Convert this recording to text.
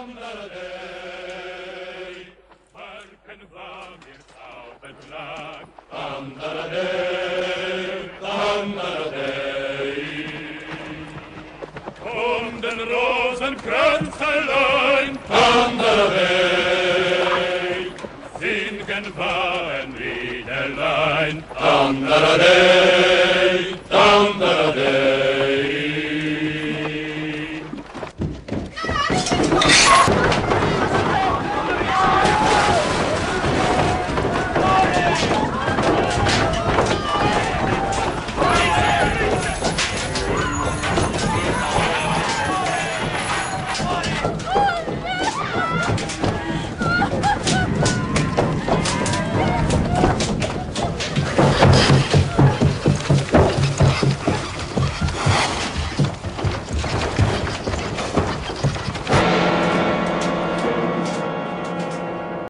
Andaraday, Harken war mir Taubenlag, Andaraday, Andaraday. um den Rosenkranz allein, Andaraday, singen war ein Liederlein. Andaraday, Andaraday. Oh!